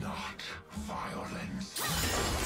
not violence.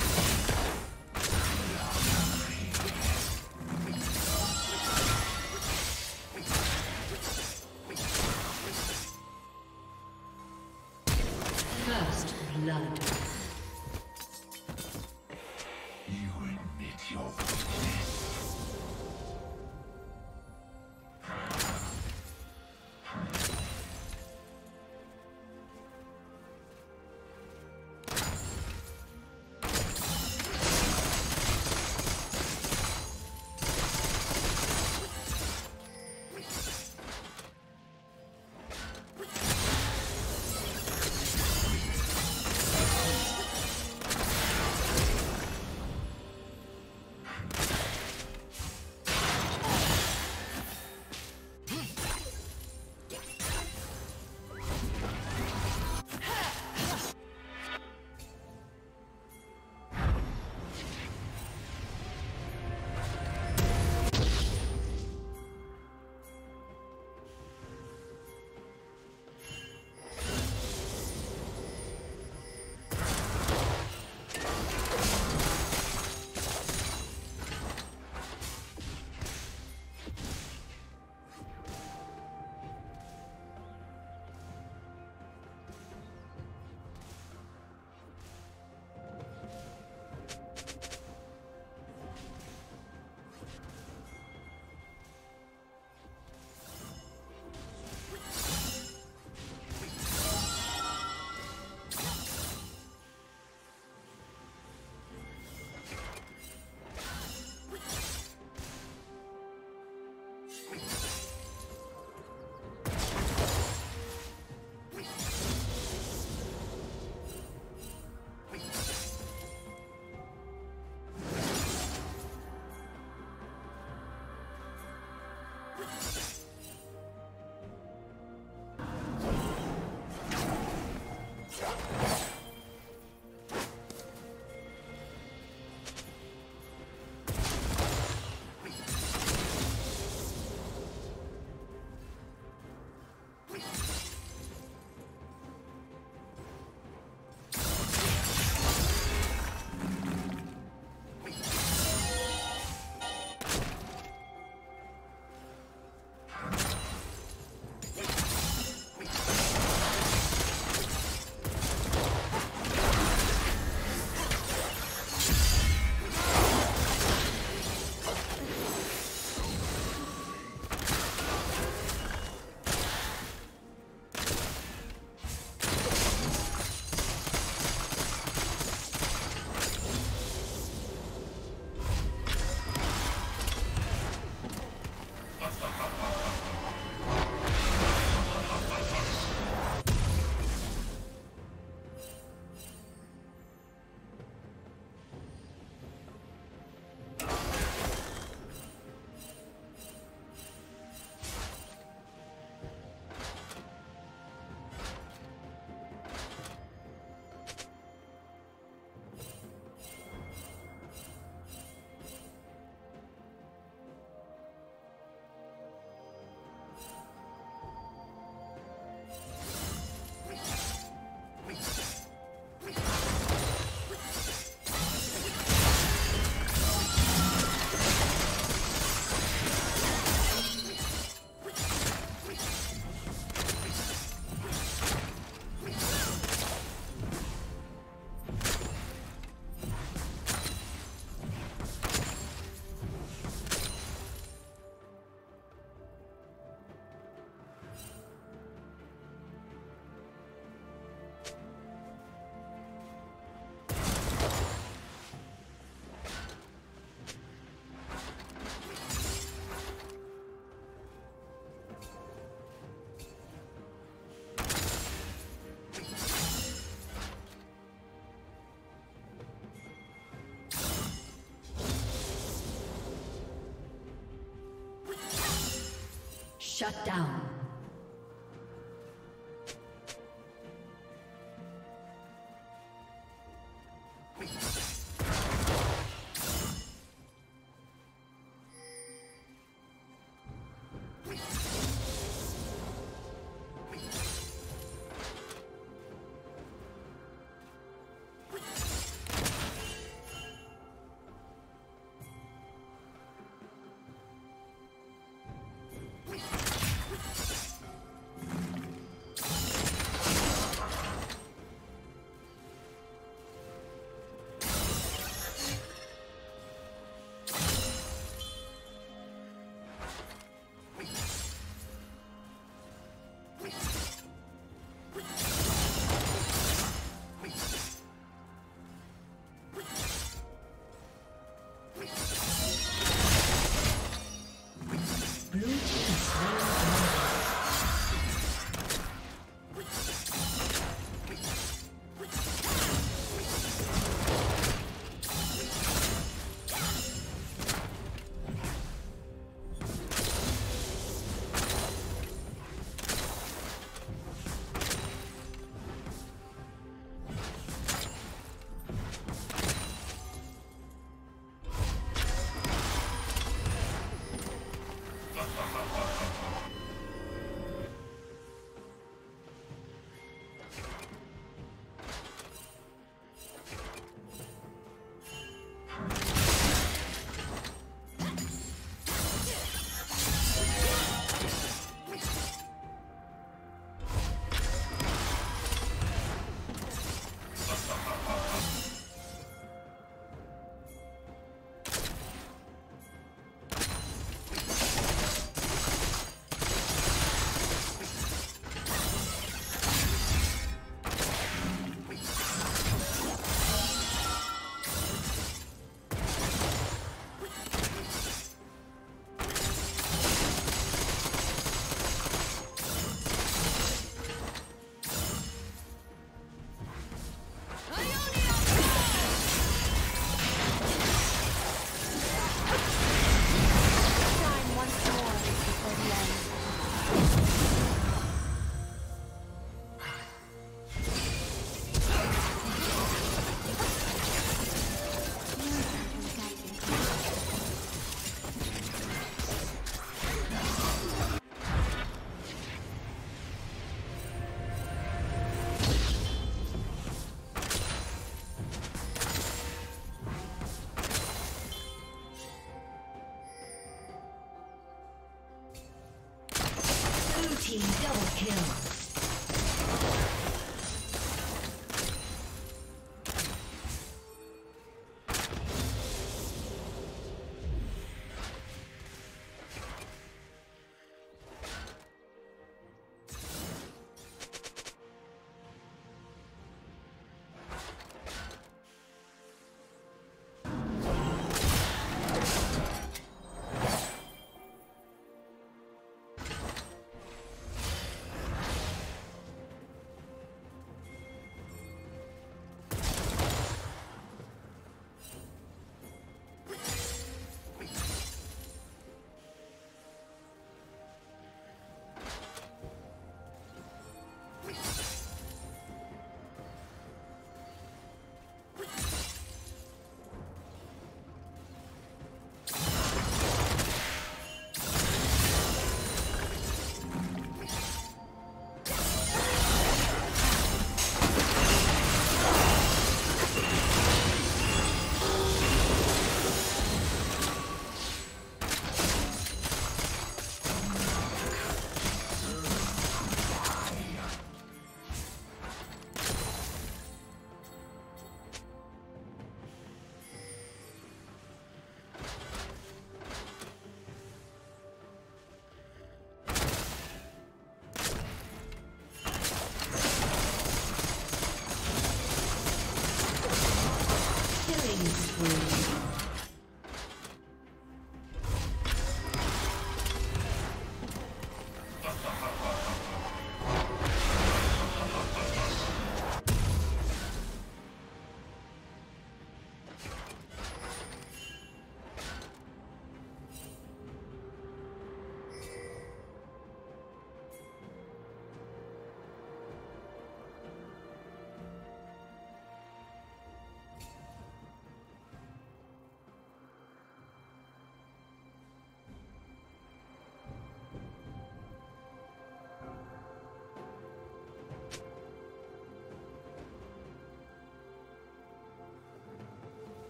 Shut down. Double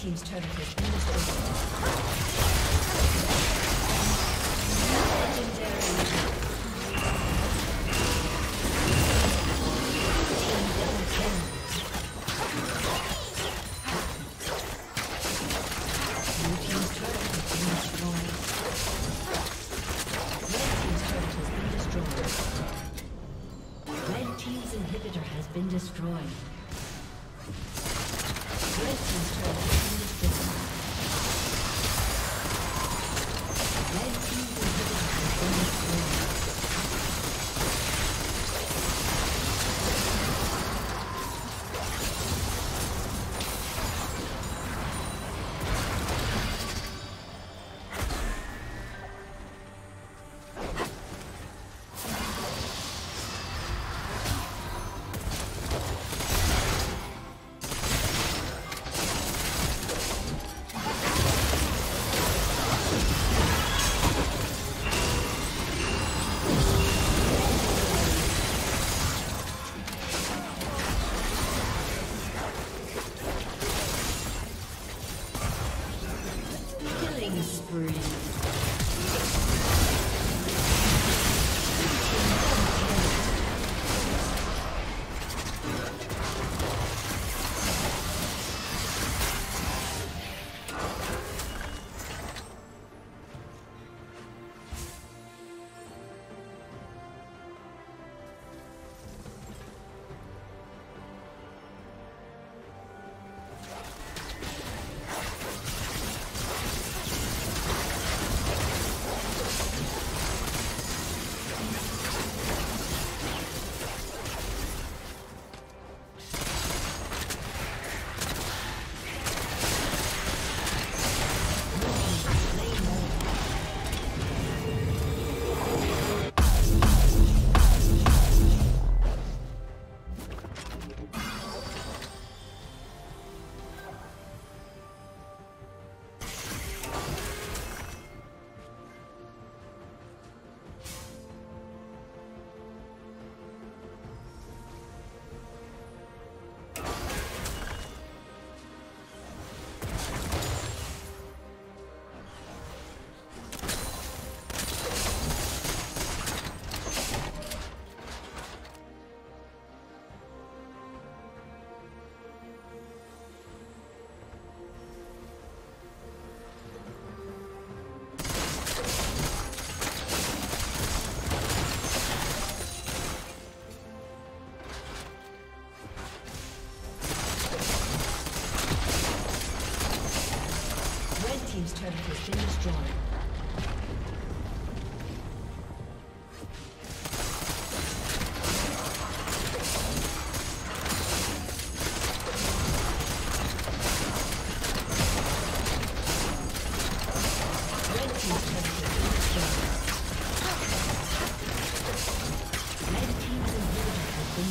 Team's turret has been.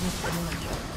공격받고 있습니다.